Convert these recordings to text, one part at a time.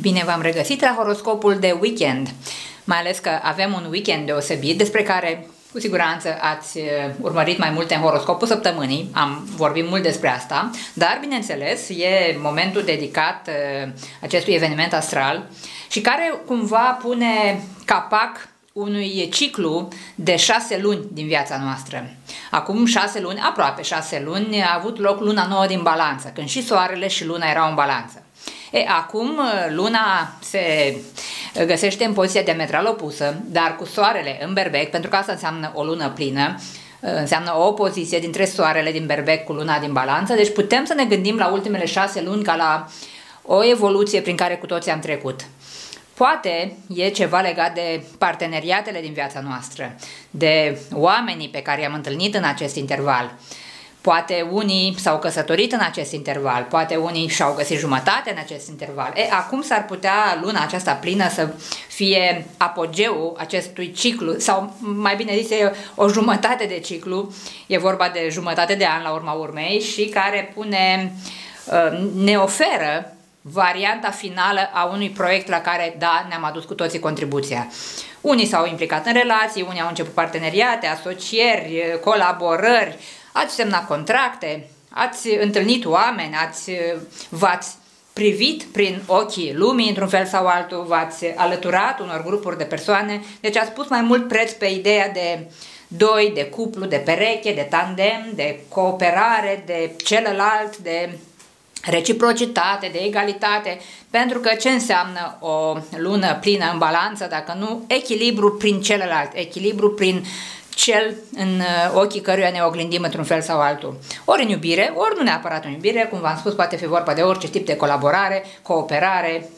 Bine v-am regăsit la horoscopul de weekend, mai ales că avem un weekend deosebit despre care cu siguranță ați uh, urmărit mai multe în horoscopul săptămânii, am vorbit mult despre asta, dar bineînțeles e momentul dedicat uh, acestui eveniment astral și care cumva pune capac unui ciclu de șase luni din viața noastră. Acum șase luni, aproape șase luni, a avut loc luna nouă din balanță, când și soarele și luna erau în balanță. E, acum luna se găsește în poziția diametral opusă, dar cu soarele în berbec, pentru că asta înseamnă o lună plină, înseamnă o opoziție dintre soarele din berbec cu luna din balanță, deci putem să ne gândim la ultimele șase luni ca la o evoluție prin care cu toții am trecut. Poate e ceva legat de parteneriatele din viața noastră, de oamenii pe care i-am întâlnit în acest interval, Poate unii s-au căsătorit în acest interval, poate unii și-au găsit jumătate în acest interval. E, acum s-ar putea luna aceasta plină să fie apogeul acestui ciclu, sau mai bine zis, o jumătate de ciclu, e vorba de jumătate de an la urma urmei și care pune, uh, ne oferă varianta finală a unui proiect la care, da, ne-am adus cu toții contribuția. Unii s-au implicat în relații, unii au început parteneriate, asocieri, colaborări, ați semnat contracte, ați întâlnit oameni, ați, v-ați privit prin ochii lumii într-un fel sau altul, v-ați alăturat unor grupuri de persoane, deci ați pus mai mult preț pe ideea de doi, de cuplu, de pereche, de tandem, de cooperare, de celălalt, de reciprocitate, de egalitate, pentru că ce înseamnă o lună plină în balanță dacă nu echilibru prin celălalt, echilibru prin cel în uh, ochii căruia ne oglindim într-un fel sau altul. Ori în iubire, ori nu neapărat în iubire, cum v-am spus, poate fi vorba de orice tip de colaborare, cooperare,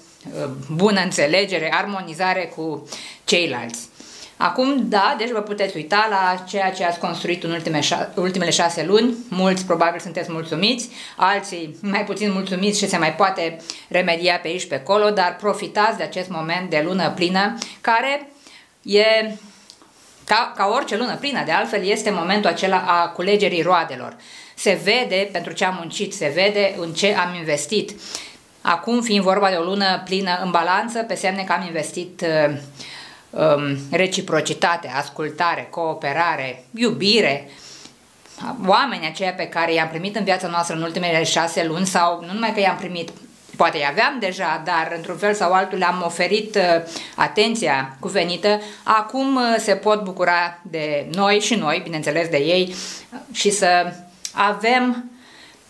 uh, bună înțelegere, armonizare cu ceilalți. Acum, da, deci vă puteți uita la ceea ce ați construit în ultime șa ultimele șase luni. Mulți probabil sunteți mulțumiți, alții mai puțin mulțumiți și se mai poate remedia pe aici pe acolo, dar profitați de acest moment de lună plină care e ca, ca orice lună plină, de altfel, este momentul acela a culegerii roadelor. Se vede pentru ce am muncit, se vede în ce am investit. Acum, fiind vorba de o lună plină în balanță, pe semne că am investit uh, um, reciprocitate, ascultare, cooperare, iubire, oamenii aceia pe care i-am primit în viața noastră în ultimele șase luni sau nu numai că i-am primit, poate îi aveam deja, dar într-un fel sau altul le-am oferit uh, atenția cuvenită, acum uh, se pot bucura de noi și noi, bineînțeles de ei, uh, și să avem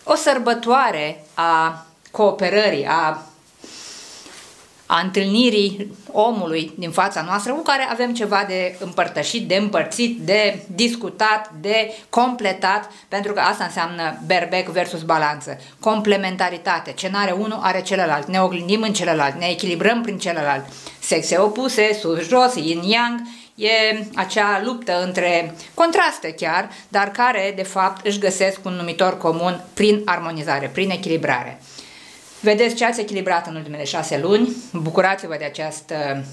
o sărbătoare a cooperării, a a întâlnirii omului din fața noastră cu care avem ceva de împărtășit, de împărțit, de discutat, de completat, pentru că asta înseamnă berbec versus balanță. Complementaritate. Ce n-are unul, are celălalt. Ne oglindim în celălalt, ne echilibrăm prin celălalt. Sexe opuse, sus-jos, yin-yang, e acea luptă între contraste chiar, dar care, de fapt, își găsesc un numitor comun prin armonizare, prin echilibrare. Vedeți ce ați echilibrat în ultimele șase luni, bucurați-vă de această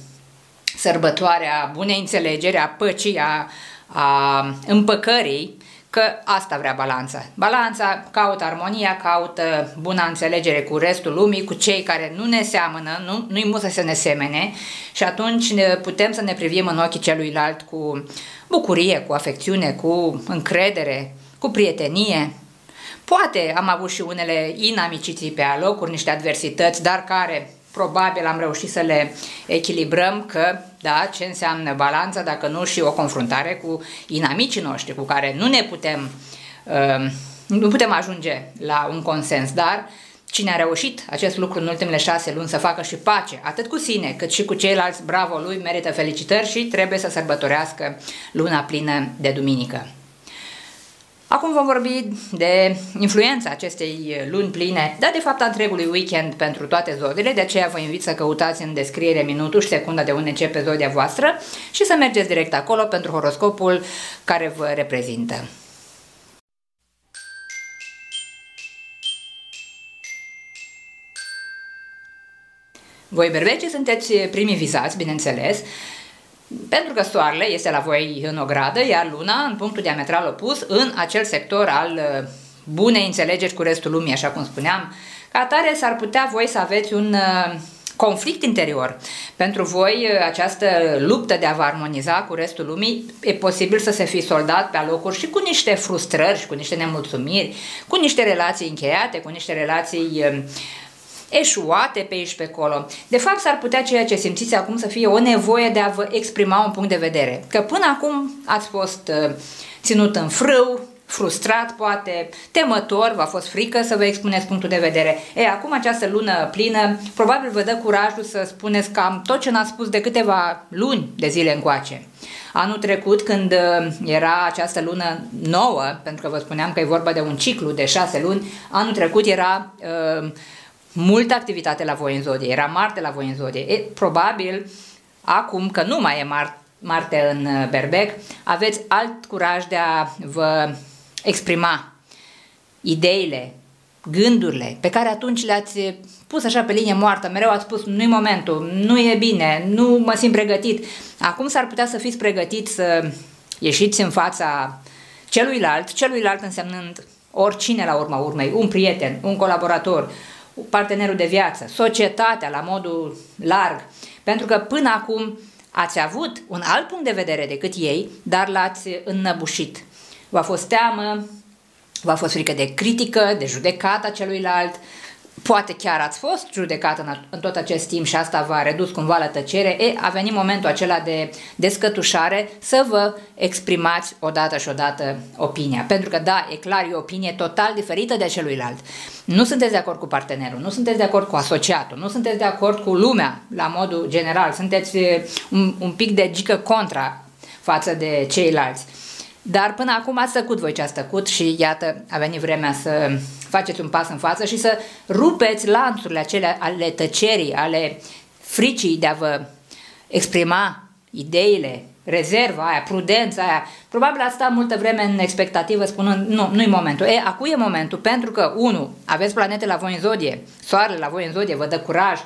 sărbătoare a bunei înțelegeri, a păcii, a, a împăcării, că asta vrea balanța. Balanța caută armonia, caută buna înțelegere cu restul lumii, cu cei care nu ne seamănă, nu, nu-i musă să ne semene și atunci ne, putem să ne privim în ochii celuilalt cu bucurie, cu afecțiune, cu încredere, cu prietenie, Poate am avut și unele inamiciții pe alocuri, niște adversități, dar care probabil am reușit să le echilibrăm că, da, ce înseamnă balanța, dacă nu și o confruntare cu inamicii noștri, cu care nu ne putem, uh, nu putem ajunge la un consens, dar cine a reușit acest lucru în ultimele șase luni să facă și pace, atât cu sine cât și cu ceilalți, bravo lui, merită felicitări și trebuie să sărbătorească luna plină de duminică. Acum vom vorbi de influența acestei luni pline, dar de fapt a întregului weekend pentru toate zodiile, de aceea vă invit să căutați în descriere minutul și secunda de unde începe zodia voastră și să mergeți direct acolo pentru horoscopul care vă reprezintă. Voi berbecii sunteți primii vizați, bineînțeles, pentru că soarele este la voi în ogradă, iar luna în punctul diametral opus în acel sector al uh, bunei înțelegeri cu restul lumii, așa cum spuneam. Ca atare s-ar putea voi să aveți un uh, conflict interior. Pentru voi uh, această luptă de a vă armoniza cu restul lumii e posibil să se fi soldat pe alocuri și cu niște frustrări și cu niște nemulțumiri, cu niște relații încheiate, cu niște relații eșuate pe aici pe acolo. De fapt, s-ar putea ceea ce simțiți acum să fie o nevoie de a vă exprima un punct de vedere. Că până acum ați fost uh, ținut în frâu, frustrat, poate, temător, v-a fost frică să vă expuneți punctul de vedere. E, acum această lună plină, probabil vă dă curajul să spuneți cam tot ce n-ați spus de câteva luni de zile încoace. Anul trecut, când uh, era această lună nouă, pentru că vă spuneam că e vorba de un ciclu de șase luni, anul trecut era uh, multă activitate la voi în zodie, era Marte la voi în zodie. E, probabil, acum că nu mai e Marte, Marte în uh, berbec, aveți alt curaj de a vă exprima ideile, gândurile pe care atunci le-ați pus așa pe linie moartă, mereu ați spus nu-i momentul, nu e bine, nu mă simt pregătit. Acum s-ar putea să fiți pregătiți să ieșiți în fața celuilalt, celuilalt însemnând oricine la urma urmei, un prieten, un colaborator, partenerul de viață, societatea la modul larg, pentru că până acum ați avut un alt punct de vedere decât ei, dar l-ați înnăbușit. V-a fost teamă, v-a fost frică de critică, de judecata celuilalt, Poate chiar ați fost judecat în, în tot acest timp și asta v-a redus cumva la tăcere, e, a venit momentul acela de descătușare să vă exprimați odată și odată opinia. Pentru că, da, e clar, e o opinie total diferită de celuilalt. Nu sunteți de acord cu partenerul, nu sunteți de acord cu asociatul, nu sunteți de acord cu lumea la modul general, sunteți un, un pic de gică contra față de ceilalți. Dar până acum ați tăcut voi ce ați tăcut și iată, a venit vremea să faceți un pas în față și să rupeți lanțurile acelea ale tăcerii, ale fricii de a vă exprima ideile, rezerva aia, prudența aia. Probabil ați stat multă vreme în expectativă spunând nu, nu-i momentul. E, acum e momentul pentru că, unu, aveți planete la voi în zodie, soarele la voi în zodie, vă dă curaj,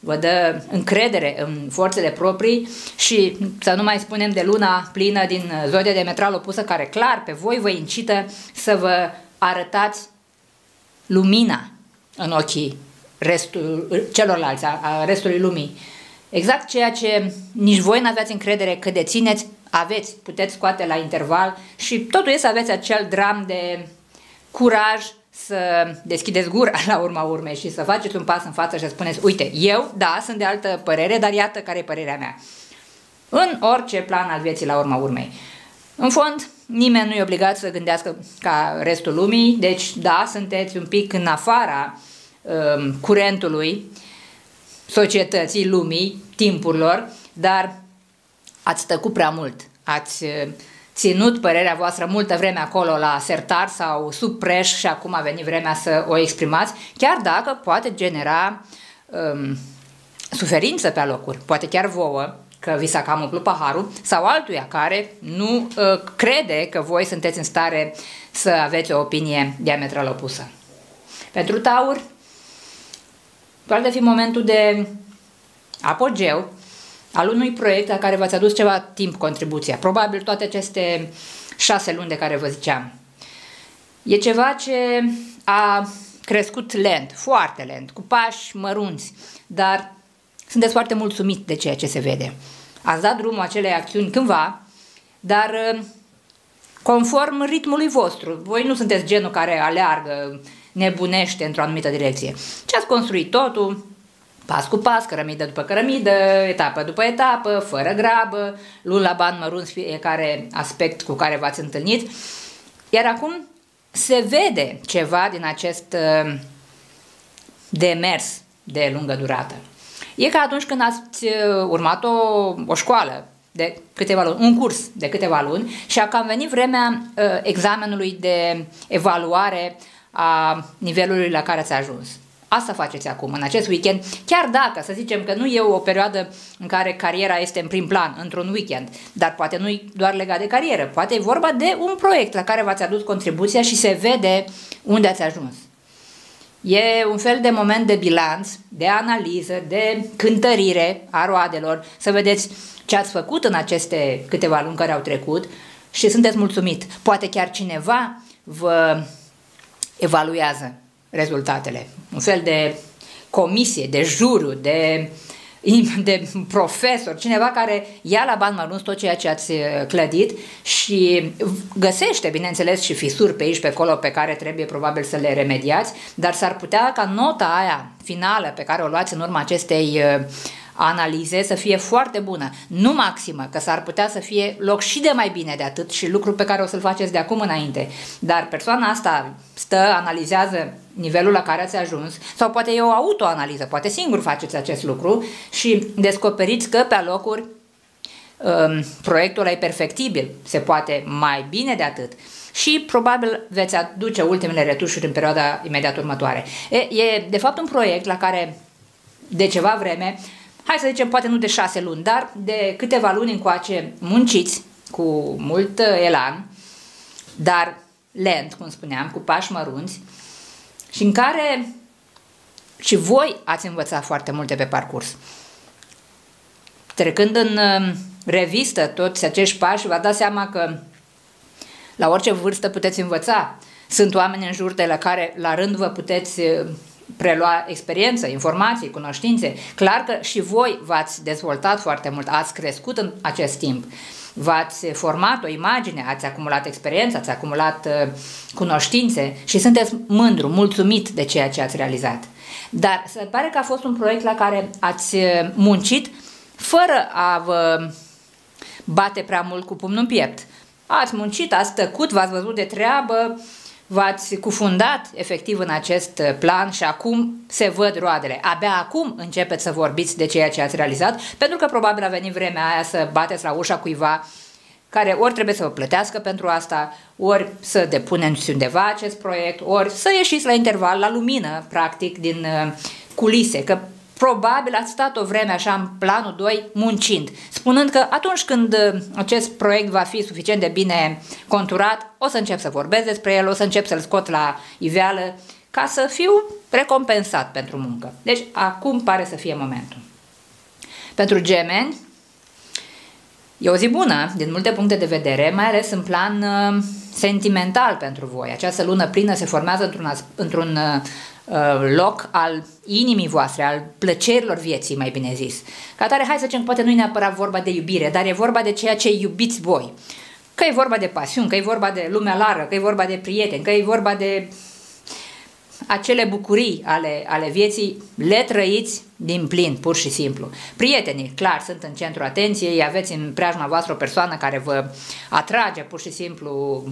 vă dă încredere în forțele proprii și să nu mai spunem de luna plină din zodia de metral opusă care clar pe voi vă incită să vă arătați lumina în ochii restul, celorlalți, a, a restului lumii. Exact ceea ce nici voi nu aveați încredere că dețineți, aveți, puteți scoate la interval și totul e să aveți acel dram de curaj să deschideți gura la urma urmei și să faceți un pas în față și să spuneți, uite, eu, da, sunt de altă părere, dar iată care e părerea mea. În orice plan al vieții la urma urmei. În fond, nimeni nu e obligat să gândească ca restul lumii, deci da, sunteți un pic în afara um, curentului societății, lumii, timpurilor, dar ați tăcut prea mult, ați uh, ținut părerea voastră multă vreme acolo la sertar sau sub preș și acum a venit vremea să o exprimați, chiar dacă poate genera um, suferință pe alocuri, poate chiar vouă, că vi s-a cam umplut paharul, sau altuia care nu uh, crede că voi sunteți în stare să aveți o opinie diametral opusă. Pentru Taur, poate fi momentul de apogeu al unui proiect la care v-ați adus ceva timp contribuția. Probabil toate aceste șase luni de care vă ziceam. E ceva ce a crescut lent, foarte lent, cu pași mărunți, dar sunteți foarte mulțumit de ceea ce se vede. Ați dat drumul acelei acțiuni cândva, dar uh, conform ritmului vostru. Voi nu sunteți genul care aleargă, nebunește într-o anumită direcție. Ce ați construit totul, pas cu pas, cărămidă după cărămidă, etapă după etapă, fără grabă, luni la ban mărunți fiecare aspect cu care v-ați întâlnit. Iar acum se vede ceva din acest uh, demers de lungă durată. E ca atunci când ați uh, urmat o, o școală de câteva luni, un curs de câteva luni și a cam venit vremea uh, examenului de evaluare a nivelului la care ați ajuns. Asta faceți acum, în acest weekend, chiar dacă, să zicem că nu e o perioadă în care cariera este în prim plan, într-un weekend, dar poate nu e doar legat de carieră, poate e vorba de un proiect la care v-ați adus contribuția și se vede unde ați ajuns. E un fel de moment de bilanț, de analiză, de cântărire a roadelor, să vedeți ce ați făcut în aceste câteva luni care au trecut și sunteți mulțumit. Poate chiar cineva vă evaluează rezultatele. Un fel de comisie, de juriu, de, de profesor, cineva care ia la bani mărunți tot ceea ce ați uh, clădit și găsește, bineînțeles, și fisuri pe aici, pe acolo, pe care trebuie probabil să le remediați, dar s-ar putea ca nota aia finală pe care o luați în urma acestei uh, analize să fie foarte bună, nu maximă, că s-ar putea să fie loc și de mai bine de atât și lucru pe care o să-l faceți de acum înainte. Dar persoana asta stă, analizează nivelul la care ați ajuns sau poate e o autoanaliză, poate singur faceți acest lucru și descoperiți că pe alocuri um, proiectul ăla e perfectibil, se poate mai bine de atât și probabil veți aduce ultimele retușuri în perioada imediat următoare. E, e de fapt un proiect la care de ceva vreme hai să zicem, poate nu de șase luni, dar de câteva luni încoace munciți cu mult uh, elan, dar lent, cum spuneam, cu pași mărunți și în care și voi ați învățat foarte multe pe parcurs. Trecând în uh, revistă toți acești pași, vă dați seama că la orice vârstă puteți învăța. Sunt oameni în jur de la care la rând vă puteți uh, prelua experiență, informații, cunoștințe. Clar că și voi v-ați dezvoltat foarte mult, ați crescut în acest timp, v-ați format o imagine, ați acumulat experiență, ați acumulat uh, cunoștințe și sunteți mândru, mulțumit de ceea ce ați realizat. Dar se pare că a fost un proiect la care ați uh, muncit fără a vă bate prea mult cu pumnul în piept. Ați muncit, ați tăcut, v-ați văzut de treabă, v-ați cufundat efectiv în acest plan și acum se văd roadele. Abia acum începeți să vorbiți de ceea ce ați realizat, pentru că probabil a venit vremea aia să bateți la ușa cuiva care ori trebuie să vă plătească pentru asta, ori să depuneți undeva acest proiect, ori să ieșiți la interval, la lumină, practic, din uh, culise, că probabil ați stat o vreme așa în planul 2 muncind, spunând că atunci când uh, acest proiect va fi suficient de bine conturat, o să încep să vorbesc despre el, o să încep să-l scot la iveală ca să fiu recompensat pentru muncă. Deci acum pare să fie momentul. Pentru gemeni, e o zi bună din multe puncte de vedere, mai ales în plan uh, sentimental pentru voi. Această lună plină se formează într-un, într-un uh, Uh, loc al inimii voastre, al plăcerilor vieții, mai bine zis. Ca tare, hai să zicem, poate nu e neapărat vorba de iubire, dar e vorba de ceea ce iubiți voi. Că e vorba de pasiuni, că e vorba de lumea largă, că e vorba de prieteni, că e vorba de acele bucurii ale, ale vieții, le trăiți din plin, pur și simplu. Prietenii, clar, sunt în centru atenției, aveți în preajma voastră o persoană care vă atrage pur și simplu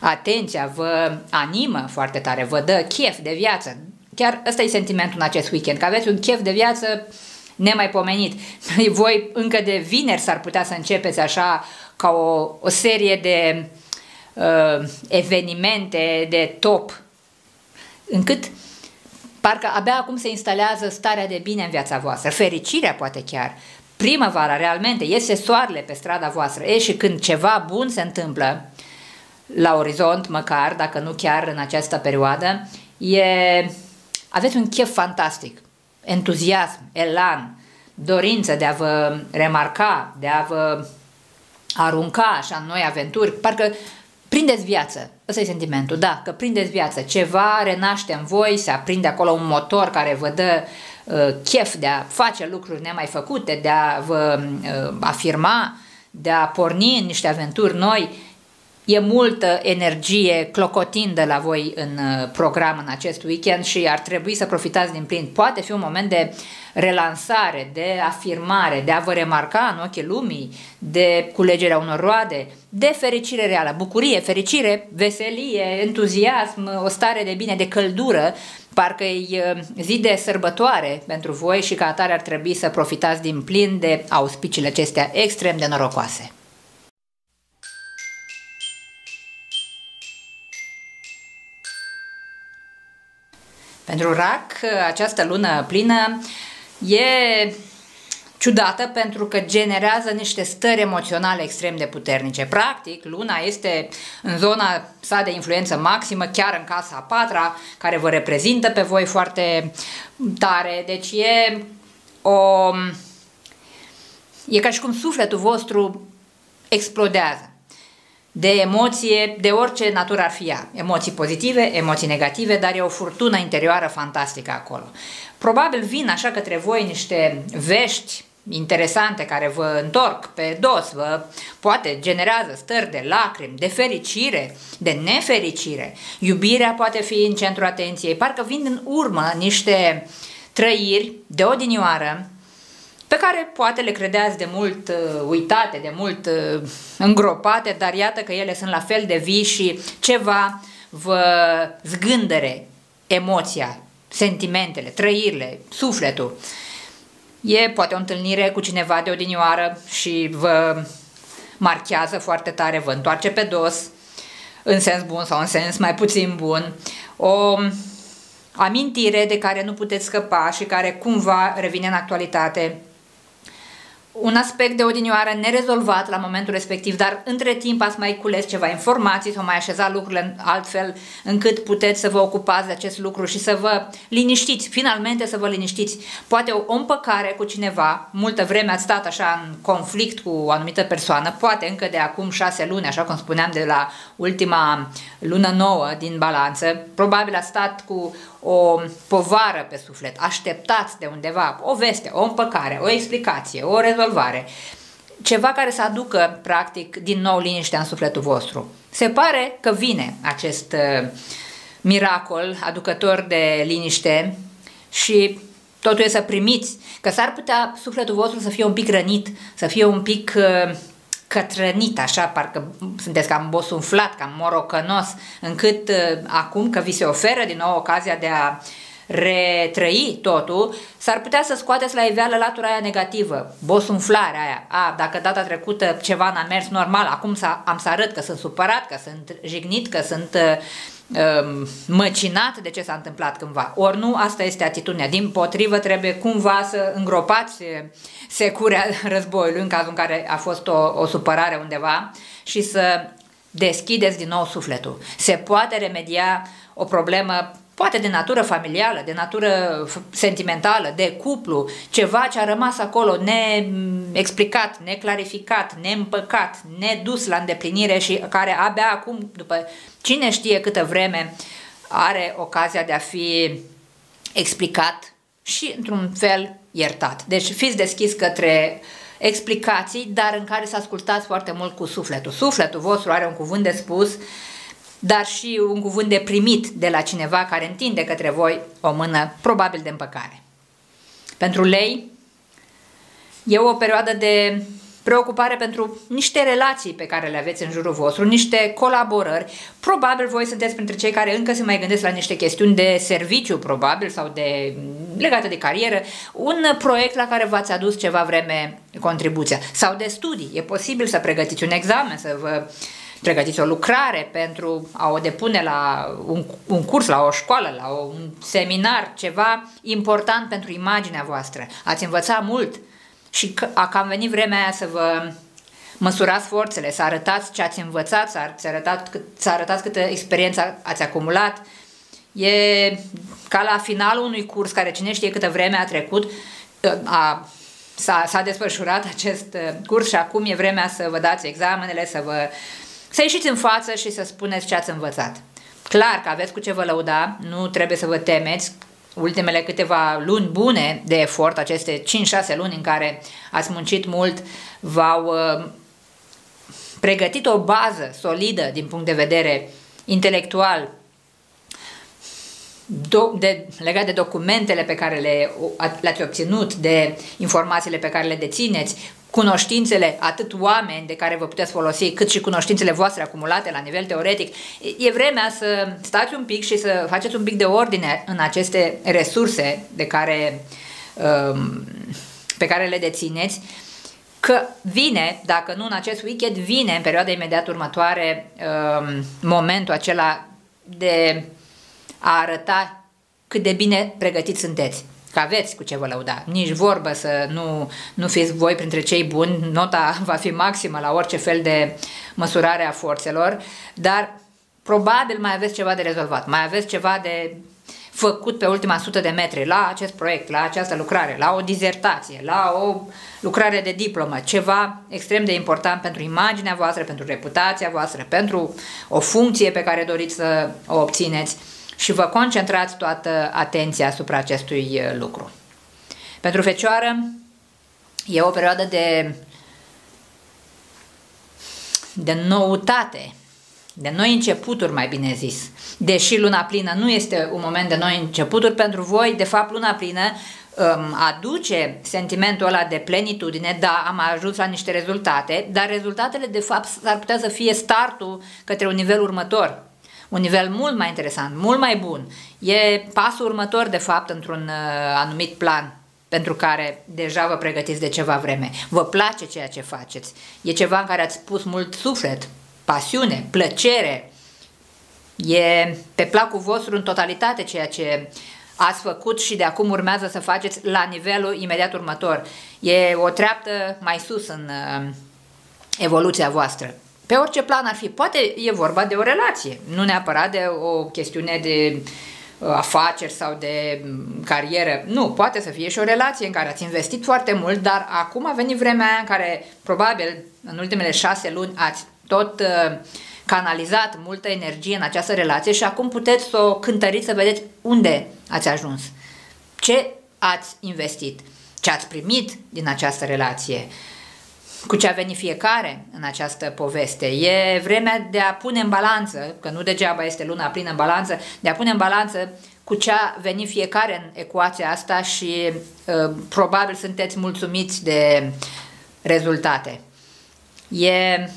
atenția, vă animă foarte tare, vă dă chef de viață, Chiar ăsta e sentimentul în acest weekend, că aveți un chef de viață nemaipomenit. Voi încă de vineri s-ar putea să începeți așa ca o, o serie de uh, evenimente de top, încât parcă abia acum se instalează starea de bine în viața voastră, fericirea poate chiar, primăvara realmente, iese soarele pe strada voastră, e și când ceva bun se întâmplă, la orizont măcar, dacă nu chiar în această perioadă, e aveți un chef fantastic, entuziasm, elan, dorință de a vă remarca, de a vă arunca așa în noi aventuri, parcă prindeți viață. Ăsta e sentimentul, da, că prindeți viață. Ceva renaște în voi, se aprinde acolo un motor care vă dă uh, chef de a face lucruri nemai făcute, de a vă uh, afirma, de a porni în niște aventuri noi E multă energie clocotindă la voi în uh, program în acest weekend și ar trebui să profitați din plin. Poate fi un moment de relansare, de afirmare, de a vă remarca în ochii lumii, de culegerea unor roade, de fericire reală, bucurie, fericire, veselie, entuziasm, o stare de bine, de căldură, parcă e uh, zi de sărbătoare pentru voi și ca atare ar trebui să profitați din plin de auspiciile acestea extrem de norocoase. Pentru rac, această lună plină e ciudată pentru că generează niște stări emoționale extrem de puternice. Practic, luna este în zona sa de influență maximă, chiar în casa a patra, care vă reprezintă pe voi foarte tare. Deci e o... E ca și cum sufletul vostru explodează de emoție, de orice natură ar fi ea. Emoții pozitive, emoții negative, dar e o furtună interioară fantastică acolo. Probabil vin așa către voi niște vești interesante care vă întorc pe dos, vă poate generează stări de lacrimi, de fericire, de nefericire. Iubirea poate fi în centrul atenției, parcă vin în urmă niște trăiri de odinioară pe care poate le credeați de mult uh, uitate, de mult uh, îngropate, dar iată că ele sunt la fel de vii și ceva vă zgândere emoția, sentimentele, trăirile, sufletul. E poate o întâlnire cu cineva de odinioară și vă marchează foarte tare, vă întoarce pe dos, în sens bun sau în sens mai puțin bun. O amintire de care nu puteți scăpa și care cumva revine în actualitate un aspect de odinioară nerezolvat la momentul respectiv, dar între timp ați mai cules ceva informații sau mai așezat lucrurile altfel încât puteți să vă ocupați de acest lucru și să vă liniștiți, finalmente să vă liniștiți. Poate o împăcare cu cineva, multă vreme ați stat așa în conflict cu o anumită persoană, poate încă de acum șase luni, așa cum spuneam de la ultima lună nouă din balanță, probabil ați stat cu o povară pe suflet, așteptați de undeva o veste, o împăcare, o explicație, o rezolvare, ceva care să aducă, practic, din nou liniștea în sufletul vostru. Se pare că vine acest uh, miracol aducător de liniște și totul e să primiți, că s-ar putea sufletul vostru să fie un pic rănit, să fie un pic uh, cătrănit, așa, parcă sunteți cam bosunflat, cam morocănos, încât uh, acum că vi se oferă din nou ocazia de a retrăi totul, s-ar putea să scoateți la iveală latura aia negativă, bosunflarea aia. A, dacă data trecută ceva n-a mers normal, acum am să arăt că sunt supărat, că sunt jignit, că sunt uh, Um, măcinat de ce s-a întâmplat cândva. Ori nu, asta este atitudinea. Din potrivă, trebuie cumva să îngropați securea războiului în cazul în care a fost o, o supărare undeva și să deschideți din nou sufletul. Se poate remedia o problemă poate de natură familială, de natură sentimentală, de cuplu, ceva ce a rămas acolo neexplicat, neclarificat, neîmpăcat, nedus la îndeplinire și care abia acum, după cine știe câtă vreme, are ocazia de a fi explicat și, într-un fel, iertat. Deci fiți deschis către explicații, dar în care să ascultați foarte mult cu sufletul. Sufletul vostru are un cuvânt de spus dar și un cuvânt de primit de la cineva care întinde către voi o mână probabil de împăcare. Pentru lei e o perioadă de preocupare pentru niște relații pe care le aveți în jurul vostru, niște colaborări. Probabil voi sunteți printre cei care încă se mai gândesc la niște chestiuni de serviciu, probabil, sau de legate de carieră, un proiect la care v-ați adus ceva vreme contribuția, sau de studii. E posibil să pregătiți un examen, să vă uh, pregătiți o lucrare pentru a o depune la un, un curs, la o școală, la un seminar, ceva important pentru imaginea voastră. Ați învățat mult și a cam venit vremea aia să vă măsurați forțele, să arătați ce ați învățat, să, arătați, să arătați câtă experiență ați acumulat. E ca la finalul unui curs care cine știe câtă vreme a trecut, a, s-a, s-a desfășurat acest curs și acum e vremea să vă dați examenele, să vă să ieșiți în față și să spuneți ce ați învățat. Clar că aveți cu ce vă lăuda, nu trebuie să vă temeți. Ultimele câteva luni bune de efort, aceste 5-6 luni în care ați muncit mult, v-au uh, pregătit o bază solidă din punct de vedere intelectual, do, de, legat de documentele pe care le, le-ați obținut, de informațiile pe care le dețineți, cunoștințele, atât oameni de care vă puteți folosi, cât și cunoștințele voastre acumulate la nivel teoretic, e vremea să stați un pic și să faceți un pic de ordine în aceste resurse de care, um, pe care le dețineți, că vine, dacă nu în acest weekend, vine în perioada imediat următoare um, momentul acela de a arăta cât de bine pregătiți sunteți că aveți cu ce vă lăuda. Nici vorbă să nu, nu fiți voi printre cei buni, nota va fi maximă la orice fel de măsurare a forțelor, dar probabil mai aveți ceva de rezolvat, mai aveți ceva de făcut pe ultima sută de metri la acest proiect, la această lucrare, la o dizertație, la o lucrare de diplomă, ceva extrem de important pentru imaginea voastră, pentru reputația voastră, pentru o funcție pe care doriți să o obțineți și vă concentrați toată atenția asupra acestui uh, lucru. Pentru fecioară e o perioadă de, de noutate, de noi începuturi, mai bine zis. Deși luna plină nu este un moment de noi începuturi pentru voi, de fapt luna plină um, aduce sentimentul ăla de plenitudine, da, am ajuns la niște rezultate, dar rezultatele de fapt s-ar putea să fie startul către un nivel următor un nivel mult mai interesant, mult mai bun. E pasul următor, de fapt, într-un uh, anumit plan pentru care deja vă pregătiți de ceva vreme. Vă place ceea ce faceți. E ceva în care ați pus mult suflet, pasiune, plăcere. E pe placul vostru în totalitate ceea ce ați făcut și de acum urmează să faceți la nivelul imediat următor. E o treaptă mai sus în uh, evoluția voastră pe orice plan ar fi. Poate e vorba de o relație, nu neapărat de o chestiune de uh, afaceri sau de mm, carieră. Nu, poate să fie și o relație în care ați investit foarte mult, dar acum a venit vremea aia în care probabil în ultimele șase luni ați tot uh, canalizat multă energie în această relație și acum puteți să o cântăriți să vedeți unde ați ajuns, ce ați investit, ce ați primit din această relație cu ce a venit fiecare în această poveste. E vremea de a pune în balanță, că nu degeaba este luna plină în balanță, de a pune în balanță cu ce a venit fiecare în ecuația asta și uh, probabil sunteți mulțumiți de rezultate. E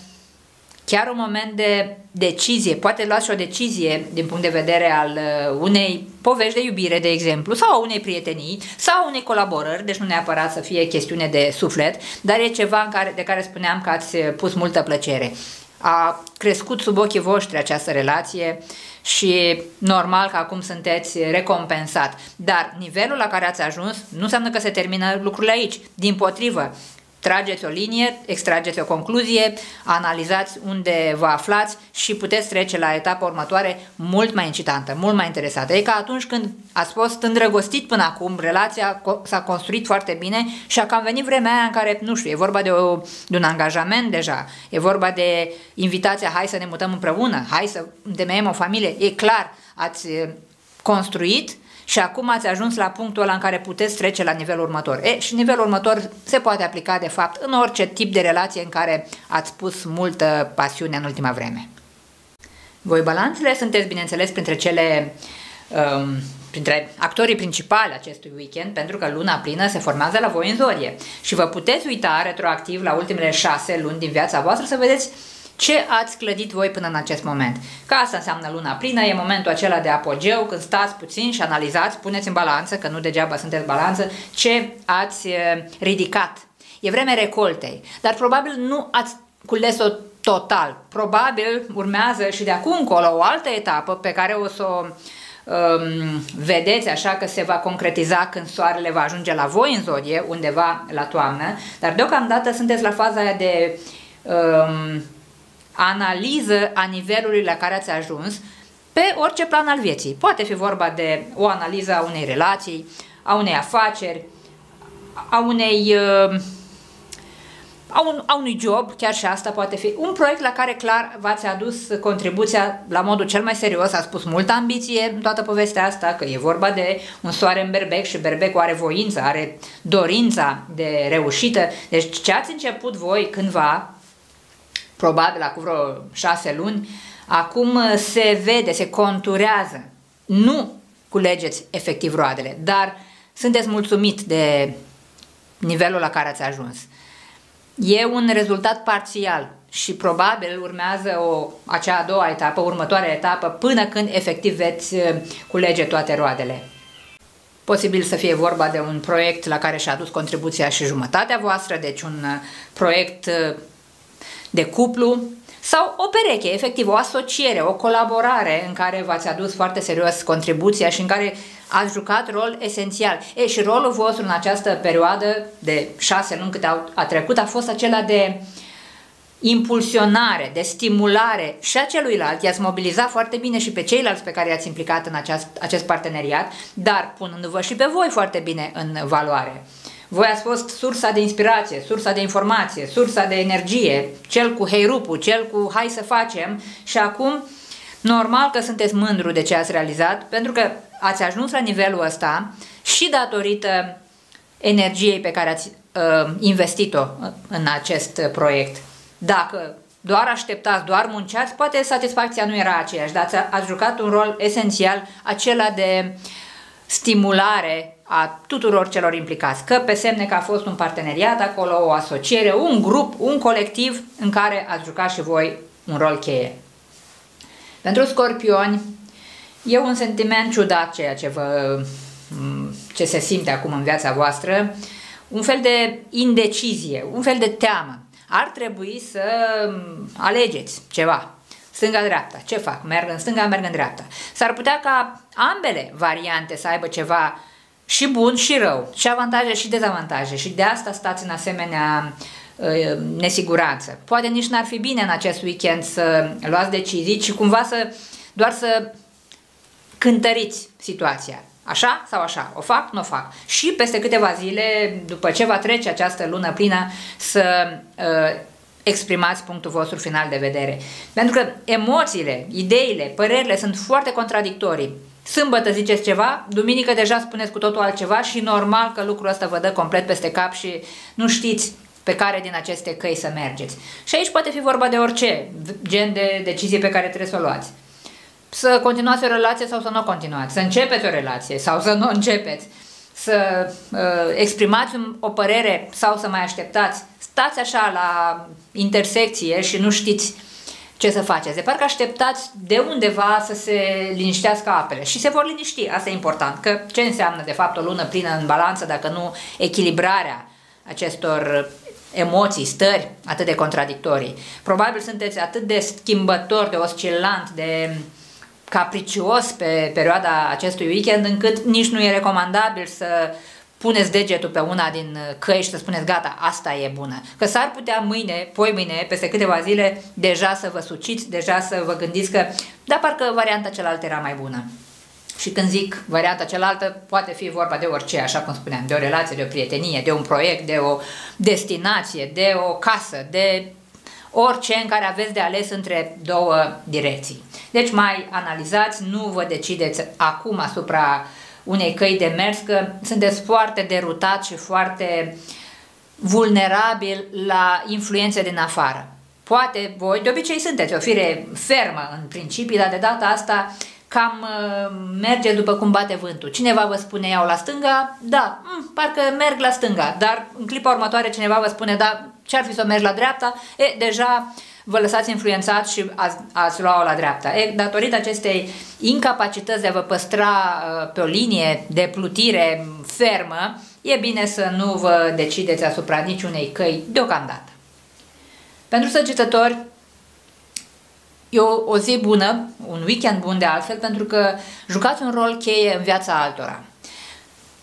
chiar un moment de decizie, poate luați și o decizie din punct de vedere al uh, unei povești de iubire, de exemplu, sau a unei prietenii, sau unei colaborări, deci nu neapărat să fie chestiune de suflet, dar e ceva în care, de care spuneam că ați pus multă plăcere. A crescut sub ochii voștri această relație și normal că acum sunteți recompensat. Dar nivelul la care ați ajuns nu înseamnă că se termină lucrurile aici. Din potrivă, trageți o linie, extrageți o concluzie, analizați unde vă aflați și puteți trece la etapa următoare mult mai incitantă, mult mai interesată. E ca atunci când ați fost îndrăgostit până acum, relația s-a construit foarte bine și a cam venit vremea aia în care, nu știu, e vorba de, o, de un angajament deja, e vorba de invitația, hai să ne mutăm împreună, hai să întemeiem o familie. E clar, ați construit și acum ați ajuns la punctul ăla în care puteți trece la nivelul următor. E, și nivelul următor se poate aplica, de fapt, în orice tip de relație în care ați pus multă pasiune în ultima vreme. Voi balanțele sunteți, bineînțeles, printre cele um, printre actorii principali acestui weekend, pentru că luna plină se formează la voi în zorie. Și vă puteți uita retroactiv la ultimele șase luni din viața voastră să vedeți ce ați clădit voi până în acest moment. Ca asta înseamnă luna plină, e momentul acela de apogeu, când stați puțin și analizați, puneți în balanță, că nu degeaba sunteți balanță, ce ați ridicat. E vreme recoltei, dar probabil nu ați cules-o total. Probabil urmează și de acum încolo o altă etapă pe care o să o um, vedeți așa că se va concretiza când soarele va ajunge la voi în zodie, undeva la toamnă, dar deocamdată sunteți la faza aia de um, analiză a nivelului la care ați ajuns pe orice plan al vieții. Poate fi vorba de o analiză a unei relații, a unei afaceri, a unei uh, a, un, a unui job, chiar și asta poate fi un proiect la care clar v-ați adus contribuția la modul cel mai serios, a spus multă ambiție în toată povestea asta, că e vorba de un soare în berbec și berbecul are voință, are dorința de reușită. Deci ce ați început voi cândva, probabil acum vreo șase luni, acum uh, se vede, se conturează. Nu culegeți efectiv roadele, dar sunteți mulțumit de nivelul la care ați ajuns. E un rezultat parțial și probabil urmează o, acea a doua etapă, următoarea etapă, până când efectiv veți uh, culege toate roadele. Posibil să fie vorba de un proiect la care și-a adus contribuția și jumătatea voastră, deci un uh, proiect de cuplu sau o pereche, efectiv, o asociere, o colaborare în care v-ați adus foarte serios contribuția și în care ați jucat rol esențial. E, și rolul vostru în această perioadă de șase luni cât a trecut a fost acela de impulsionare, de stimulare și a celuilalt, i-ați mobilizat foarte bine și pe ceilalți pe care i-ați implicat în acest, acest parteneriat, dar punându-vă și pe voi foarte bine în valoare. Voi ați fost sursa de inspirație, sursa de informație, sursa de energie, cel cu heirupul, cel cu hai să facem și acum normal că sunteți mândru de ce ați realizat pentru că ați ajuns la nivelul ăsta și datorită energiei pe care ați uh, investit-o în acest proiect. Dacă doar așteptați, doar munceați, poate satisfacția nu era aceeași, dar ați, ați jucat un rol esențial, acela de stimulare a tuturor celor implicați. Că pe semne că a fost un parteneriat acolo, o asociere, un grup, un colectiv în care ați jucat și voi un rol cheie. Pentru scorpioni, e un sentiment ciudat ceea ce, vă, ce se simte acum în viața voastră, un fel de indecizie, un fel de teamă. Ar trebui să alegeți ceva, stânga-dreapta, ce fac? Merg în stânga, merg în dreapta. S-ar putea ca ambele variante să aibă ceva și bun și rău, și avantaje și dezavantaje și de asta stați în asemenea uh, nesiguranță. Poate nici n-ar fi bine în acest weekend să luați decizii, ci cumva să doar să cântăriți situația. Așa sau așa? O fac? Nu o fac. Și peste câteva zile, după ce va trece această lună plină, să uh, exprimați punctul vostru final de vedere. Pentru că emoțiile, ideile, părerile sunt foarte contradictorii. Sâmbătă ziceți ceva, duminică deja spuneți cu totul altceva și normal că lucrul ăsta vă dă complet peste cap și nu știți pe care din aceste căi să mergeți. Și aici poate fi vorba de orice gen de decizie pe care trebuie să o luați. Să continuați o relație sau să nu o continuați, să începeți o relație sau să nu o începeți, să uh, exprimați o părere sau să mai așteptați. Stați așa la intersecție și nu știți ce să faceți. De parcă așteptați de undeva să se liniștească apele și se vor liniști. Asta e important. Că ce înseamnă de fapt o lună plină în balanță dacă nu echilibrarea acestor emoții, stări atât de contradictorii. Probabil sunteți atât de schimbător, de oscilant, de capricios pe perioada acestui weekend încât nici nu e recomandabil să puneți degetul pe una din uh, căi și să spuneți gata, asta e bună. Că s-ar putea mâine, poi mâine, peste câteva zile, deja să vă suciți, deja să vă gândiți că, da, parcă varianta cealaltă era mai bună. Și când zic varianta cealaltă, poate fi vorba de orice, așa cum spuneam, de o relație, de o prietenie, de un proiect, de o destinație, de o casă, de orice în care aveți de ales între două direcții. Deci mai analizați, nu vă decideți acum asupra unei căi de mers, că sunteți foarte derutat și foarte vulnerabil la influențe din afară. Poate voi, de obicei sunteți o fire fermă în principii, dar de data asta cam uh, merge după cum bate vântul. Cineva vă spune iau la stânga, da, mm, parcă merg la stânga, dar în clipa următoare cineva vă spune, da, ce-ar fi să mergi la dreapta? E, deja vă lăsați influențați și ați, ați lua-o la dreapta. E, datorită acestei incapacități de a vă păstra uh, pe o linie de plutire fermă, e bine să nu vă decideți asupra niciunei căi deocamdată. Pentru săgetători, e o, o zi bună, un weekend bun de altfel, pentru că jucați un rol cheie în viața altora.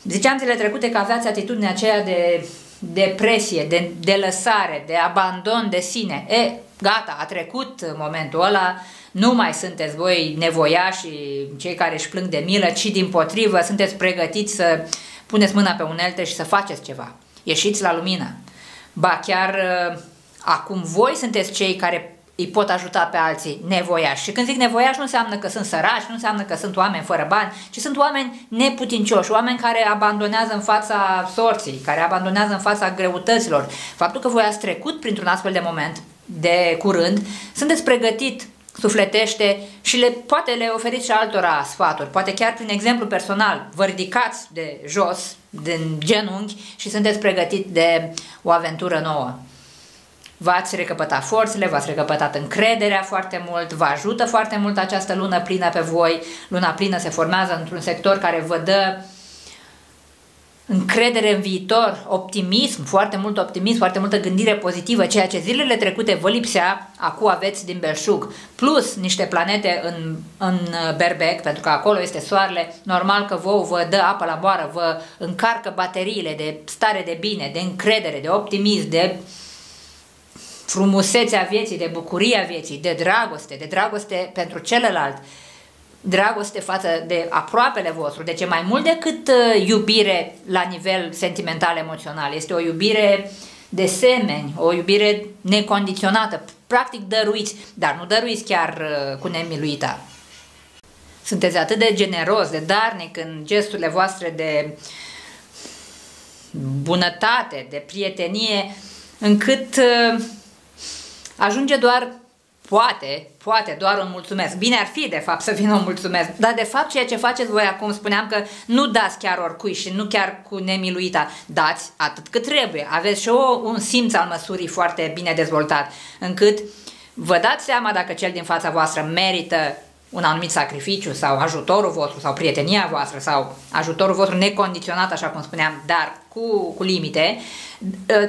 Ziceam zile trecute că aveați atitudinea aceea de depresie, de, de lăsare, de abandon de sine. E, gata, a trecut momentul ăla, nu mai sunteți voi nevoiași, cei care își plâng de milă, ci din potrivă sunteți pregătiți să puneți mâna pe unelte și să faceți ceva. Ieșiți la lumină. Ba chiar acum voi sunteți cei care îi pot ajuta pe alții nevoiași. Și când zic nevoiași nu înseamnă că sunt săraci, nu înseamnă că sunt oameni fără bani, ci sunt oameni neputincioși, oameni care abandonează în fața sorții, care abandonează în fața greutăților. Faptul că voi ați trecut printr-un astfel de moment de curând, sunteți pregătit sufletește și le, poate le oferiți și altora sfaturi, poate chiar prin exemplu personal, vă ridicați de jos, din genunchi și sunteți pregătit de o aventură nouă v-ați recăpătat forțele, v-ați recăpătat încrederea foarte mult, vă ajută foarte mult această lună plină pe voi. Luna plină se formează într-un sector care vă dă încredere în viitor, optimism, foarte mult optimism, foarte multă gândire pozitivă, ceea ce zilele trecute vă lipsea, acum aveți din belșug, plus niște planete în, în berbec, pentru că acolo este soarele, normal că vouă vă dă apă la boară, vă încarcă bateriile de stare de bine, de încredere, de optimism, de frumusețea vieții, de bucuria vieții, de dragoste, de dragoste pentru celălalt dragoste față de aproapele vostru, deci e mai mult decât uh, iubire la nivel sentimental, emoțional. Este o iubire de semeni, o iubire necondiționată, practic dăruiți, dar nu dăruiți chiar uh, cu nemiluita. Sunteți atât de generos, de darnic în gesturile voastre de bunătate, de prietenie, încât uh, ajunge doar Poate, poate, doar un mulțumesc. Bine ar fi, de fapt, să vină un mulțumesc. Dar, de fapt, ceea ce faceți voi acum, spuneam că nu dați chiar oricui și nu chiar cu nemiluita. Dați atât cât trebuie. Aveți și o, un simț al măsurii foarte bine dezvoltat, încât vă dați seama dacă cel din fața voastră merită un anumit sacrificiu sau ajutorul vostru sau prietenia voastră sau ajutorul vostru necondiționat, așa cum spuneam, dar cu, cu limite,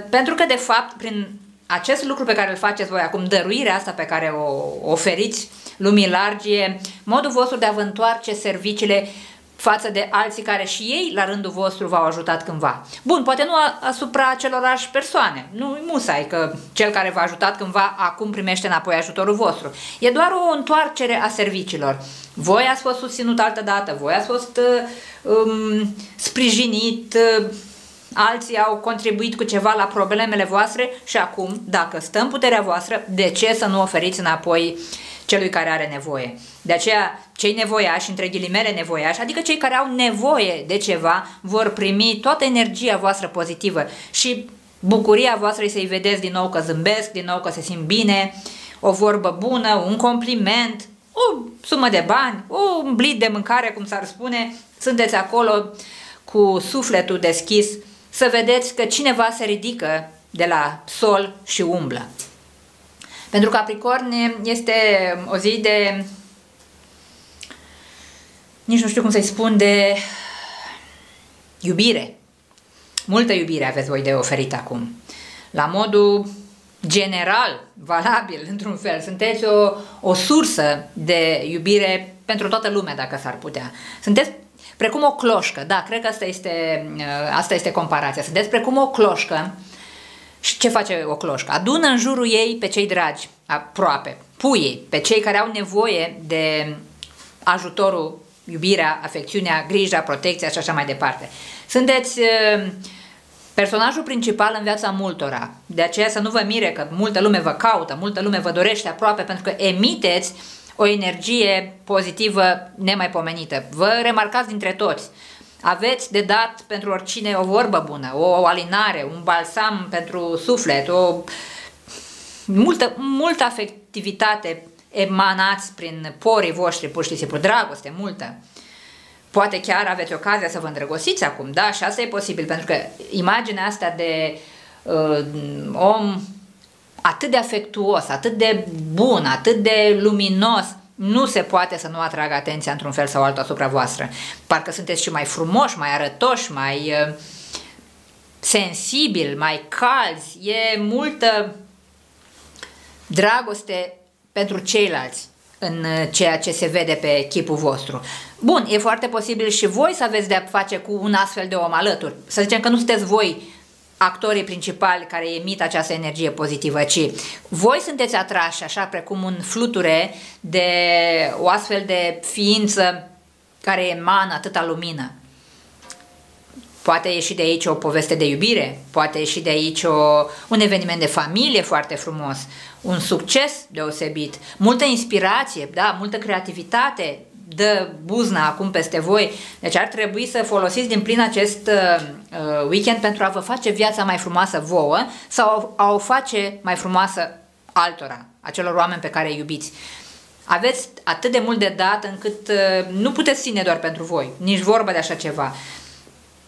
pentru că, de fapt, prin acest lucru pe care îl faceți voi acum, dăruirea asta pe care o oferiți lumii largi, e modul vostru de a vă întoarce serviciile față de alții care și ei, la rândul vostru, v-au ajutat cândva. Bun, poate nu asupra acelorași persoane. Nu musai că cel care v-a ajutat cândva acum primește înapoi ajutorul vostru. E doar o întoarcere a serviciilor. Voi ați fost susținut altă dată, voi ați fost uh, um, sprijinit, uh, alții au contribuit cu ceva la problemele voastre și acum, dacă stă în puterea voastră, de ce să nu oferiți înapoi celui care are nevoie? De aceea, cei nevoiași, între ghilimele nevoiași, adică cei care au nevoie de ceva, vor primi toată energia voastră pozitivă și bucuria voastră să-i vedeți din nou că zâmbesc, din nou că se simt bine, o vorbă bună, un compliment, o sumă de bani, un blit de mâncare, cum s-ar spune, sunteți acolo cu sufletul deschis să vedeți că cineva se ridică de la sol și umblă. Pentru Capricorn este o zi de, nici nu știu cum să-i spun, de iubire. Multă iubire aveți voi de oferit acum. La modul general, valabil, într-un fel. Sunteți o, o sursă de iubire pentru toată lumea, dacă s-ar putea. Sunteți Precum o cloșcă, da, cred că asta este, uh, asta este comparația. Sunteți precum o cloșcă și ce face o cloșcă? Adună în jurul ei pe cei dragi, aproape, puii, pe cei care au nevoie de ajutorul, iubirea, afecțiunea, grija, protecția și așa mai departe. Sunteți uh, personajul principal în viața multora. De aceea să nu vă mire că multă lume vă caută, multă lume vă dorește aproape, pentru că emiteți o energie pozitivă nemaipomenită. Vă remarcați dintre toți. Aveți de dat pentru oricine o vorbă bună, o alinare, un balsam pentru suflet, o multă, multă afectivitate emanați prin porii voștri, pur și simplu, dragoste multă. Poate chiar aveți ocazia să vă îndrăgostiți acum, da, și asta e posibil, pentru că imaginea asta de uh, om atât de afectuos, atât de bun, atât de luminos, nu se poate să nu atragă atenția într-un fel sau altul asupra voastră. Parcă sunteți și mai frumoși, mai arătoși, mai uh, sensibil, mai calzi. E multă dragoste pentru ceilalți în uh, ceea ce se vede pe chipul vostru. Bun, e foarte posibil și voi să aveți de-a face cu un astfel de om alături. Să zicem că nu sunteți voi actorii principali care emit această energie pozitivă, ci voi sunteți atrași așa precum un fluture de o astfel de ființă care emană atâta lumină. Poate ieși de aici o poveste de iubire, poate ieși de aici o, un eveniment de familie foarte frumos, un succes deosebit, multă inspirație, da, multă creativitate, dă buzna acum peste voi. Deci ar trebui să folosiți din plin acest uh, uh, weekend pentru a vă face viața mai frumoasă vouă sau a o face mai frumoasă altora, acelor oameni pe care îi iubiți. Aveți atât de mult de dat încât uh, nu puteți ține doar pentru voi, nici vorba de așa ceva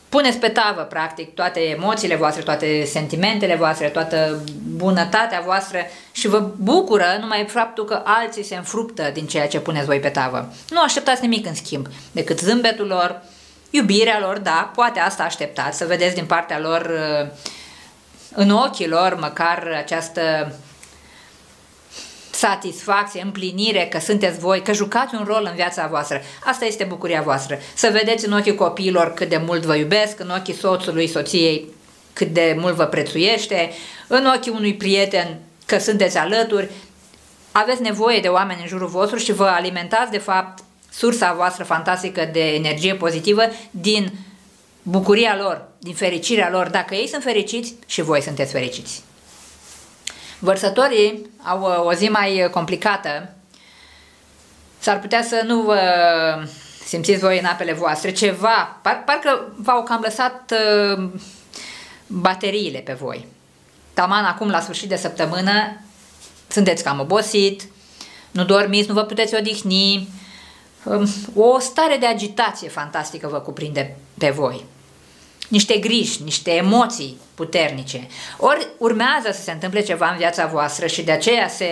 puneți pe tavă, practic, toate emoțiile voastre, toate sentimentele voastre, toată bunătatea voastră și vă bucură numai faptul că alții se înfruptă din ceea ce puneți voi pe tavă. Nu așteptați nimic în schimb, decât zâmbetul lor, iubirea lor, da, poate asta așteptați, să vedeți din partea lor, uh, în ochii lor, măcar această satisfacție, împlinire că sunteți voi, că jucați un rol în viața voastră. Asta este bucuria voastră. Să vedeți în ochii copiilor cât de mult vă iubesc, în ochii soțului, soției cât de mult vă prețuiește, în ochii unui prieten că sunteți alături. Aveți nevoie de oameni în jurul vostru și vă alimentați de fapt sursa voastră fantastică de energie pozitivă din bucuria lor, din fericirea lor. Dacă ei sunt fericiți, și voi sunteți fericiți. Vărsătorii au uh, o zi mai complicată. S-ar putea să nu vă simțiți voi în apele voastre. Ceva, par, parcă v-au cam lăsat uh, bateriile pe voi. Taman acum, la sfârșit de săptămână, sunteți cam obosit, nu dormiți, nu vă puteți odihni, um, o stare de agitație fantastică vă cuprinde pe voi niște griji, niște emoții puternice. Ori urmează să se întâmple ceva în viața voastră și de aceea se,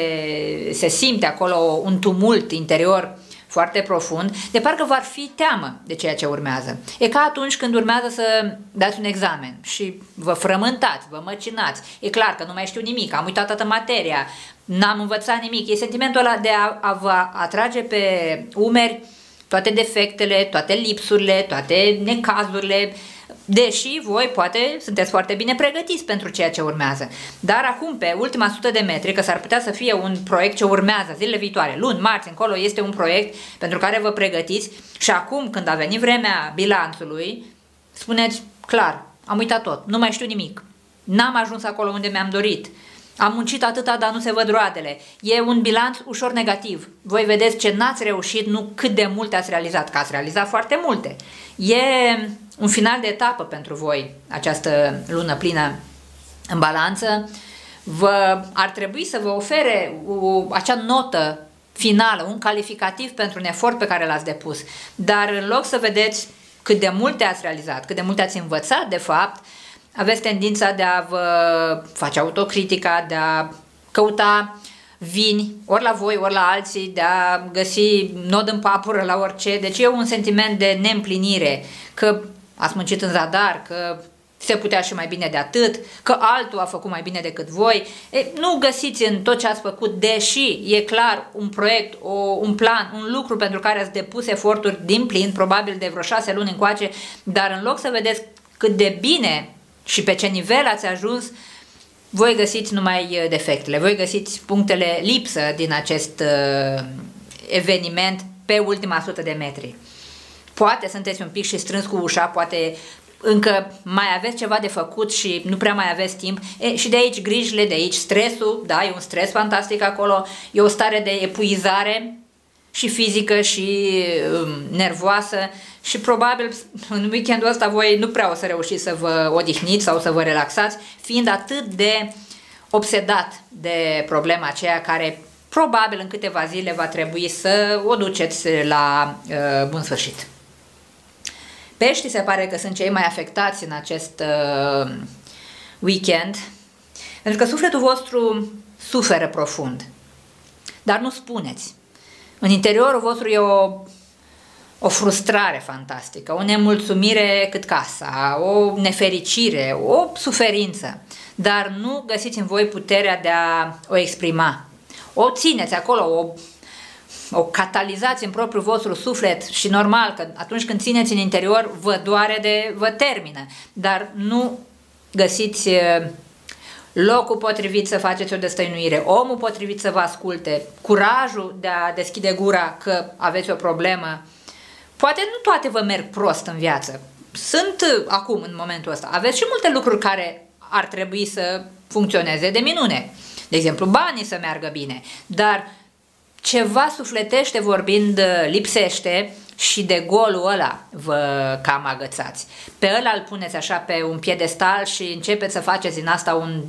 se simte acolo un tumult interior foarte profund, de parcă v-ar fi teamă de ceea ce urmează. E ca atunci când urmează să dați un examen și vă frământați, vă măcinați. E clar că nu mai știu nimic, am uitat toată materia, n-am învățat nimic. E sentimentul ăla de a, a vă atrage pe umeri toate defectele, toate lipsurile, toate necazurile, Deși voi poate sunteți foarte bine pregătiți pentru ceea ce urmează. Dar acum, pe ultima sută de metri, că s-ar putea să fie un proiect ce urmează zilele viitoare, luni, marți, încolo, este un proiect pentru care vă pregătiți. Și acum, când a venit vremea bilanțului, spuneți, clar, am uitat tot, nu mai știu nimic, n-am ajuns acolo unde mi-am dorit, am muncit atâta, dar nu se văd roadele. E un bilanț ușor negativ. Voi vedeți ce n-ați reușit, nu cât de multe ați realizat, că ați realizat foarte multe. E un final de etapă pentru voi, această lună plină în balanță. Vă, ar trebui să vă ofere o, acea notă finală, un calificativ pentru un efort pe care l-ați depus. Dar în loc să vedeți cât de multe ați realizat, cât de multe ați învățat, de fapt, aveți tendința de a vă face autocritica, de a căuta vini, ori la voi, ori la alții, de a găsi nod în papură la orice. Deci e un sentiment de neîmplinire, că ați muncit în zadar, că se putea și mai bine de atât, că altul a făcut mai bine decât voi. E, nu găsiți în tot ce ați făcut, deși e clar un proiect, o, un plan, un lucru pentru care ați depus eforturi din plin, probabil de vreo șase luni încoace, dar în loc să vedeți cât de bine și pe ce nivel ați ajuns, voi găsiți numai uh, defectele, voi găsiți punctele lipsă din acest uh, eveniment pe ultima sută de metri. Poate sunteți un pic și strâns cu ușa, poate încă mai aveți ceva de făcut și nu prea mai aveți timp. E, și de aici grijile, de aici stresul, da, e un stres fantastic acolo, e o stare de epuizare și fizică și um, nervoasă și probabil în weekendul ăsta voi nu prea o să reușiți să vă odihniți sau să vă relaxați, fiind atât de obsedat de problema aceea care probabil în câteva zile va trebui să o duceți la uh, bun sfârșit. Peștii se pare că sunt cei mai afectați în acest uh, weekend, pentru că sufletul vostru suferă profund. Dar nu spuneți. În interiorul vostru e o, o frustrare fantastică, o nemulțumire cât casa, o nefericire, o suferință, dar nu găsiți în voi puterea de a o exprima. O țineți acolo, o o catalizați în propriul vostru suflet și normal că atunci când țineți în interior vă doare de vă termină, dar nu găsiți locul potrivit să faceți o destăinuire, omul potrivit să vă asculte, curajul de a deschide gura că aveți o problemă. Poate nu toate vă merg prost în viață. Sunt acum, în momentul ăsta. Aveți și multe lucruri care ar trebui să funcționeze de minune. De exemplu, banii să meargă bine. Dar ceva sufletește vorbind lipsește și de golul ăla vă cam agățați. Pe ăla îl puneți așa pe un piedestal și începeți să faceți din asta un,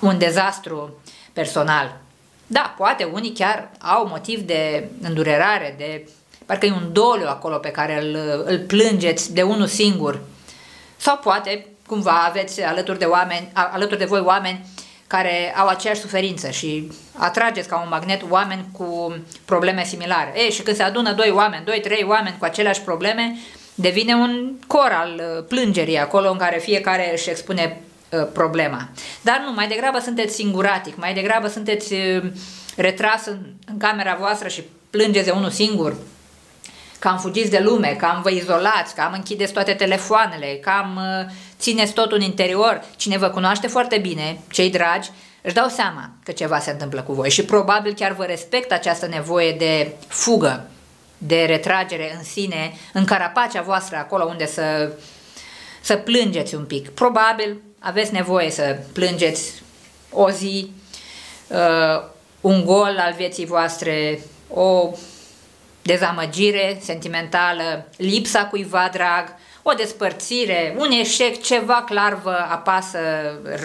un dezastru personal. Da, poate unii chiar au motiv de îndurerare, de parcă e un doliu acolo pe care îl, îl plângeți de unul singur. Sau poate cumva aveți alături de, oameni, alături de voi oameni care au aceeași suferință și atrageți ca un magnet oameni cu probleme similare. E, și când se adună doi oameni, doi, trei oameni cu aceleași probleme, devine un cor al uh, plângerii, acolo în care fiecare își expune uh, problema. Dar nu, mai degrabă sunteți singuratic, mai degrabă sunteți uh, retras în, în camera voastră și plângeți de unul singur, cam fugiți de lume, cam vă izolați, cam închideți toate telefoanele, cam țineți totul în interior. Cine vă cunoaște foarte bine, cei dragi, își dau seama că ceva se întâmplă cu voi și probabil chiar vă respectă această nevoie de fugă, de retragere în sine, în carapacea voastră, acolo unde să, să plângeți un pic. Probabil aveți nevoie să plângeți o zi, uh, un gol al vieții voastre, o dezamăgire sentimentală, lipsa cuiva drag, o despărțire, un eșec, ceva clar vă apasă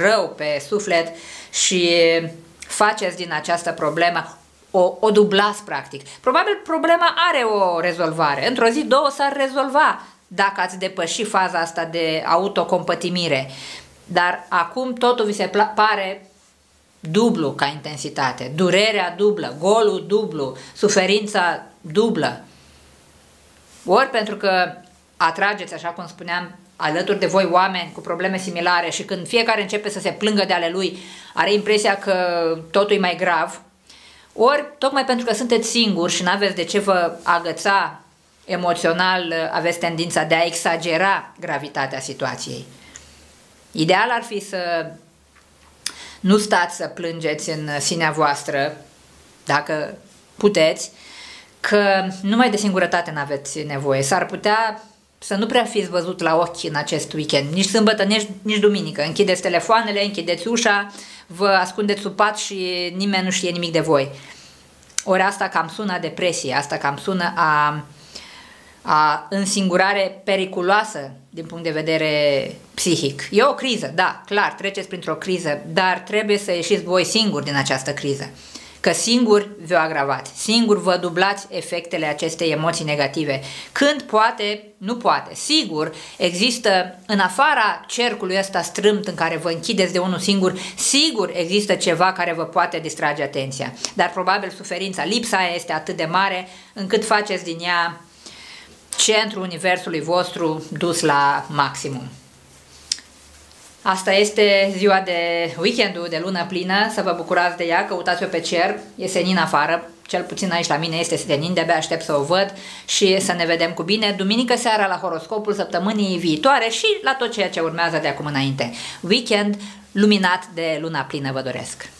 rău pe suflet și faceți din această problemă o, o dublați practic. Probabil problema are o rezolvare. Într-o zi, două s-ar rezolva dacă ați depăși faza asta de autocompătimire. Dar acum totul vi se pare dublu ca intensitate, durerea dublă, golul dublu, suferința dublă. Ori pentru că atrageți, așa cum spuneam, alături de voi oameni cu probleme similare și când fiecare începe să se plângă de ale lui, are impresia că totul e mai grav, ori tocmai pentru că sunteți singuri și nu aveți de ce vă agăța emoțional, aveți tendința de a exagera gravitatea situației. Ideal ar fi să nu stați să plângeți în sinea voastră, dacă puteți, că numai de singurătate nu aveți nevoie. S-ar putea să nu prea fiți văzut la ochi în acest weekend, nici sâmbătă, nici, nici duminică. Închideți telefoanele, închideți ușa, vă ascundeți sub pat și nimeni nu știe nimic de voi. Ori asta cam sună a depresie, asta cam sună a, a însingurare periculoasă din punct de vedere psihic. E o criză, da, clar, treceți printr-o criză, dar trebuie să ieșiți voi singuri din această criză că singur vă agravați, singur vă dublați efectele acestei emoții negative. Când poate, nu poate. Sigur, există în afara cercului ăsta strâmt în care vă închideți de unul singur, sigur există ceva care vă poate distrage atenția. Dar probabil suferința, lipsa aia este atât de mare încât faceți din ea centrul universului vostru dus la maximum. Asta este ziua de weekendul de lună plină, să vă bucurați de ea, căutați-o pe cer, e senin afară, cel puțin aici la mine este senin, de-abia aștept să o văd și să ne vedem cu bine duminică seara la horoscopul săptămânii viitoare și la tot ceea ce urmează de acum înainte. Weekend luminat de luna plină vă doresc!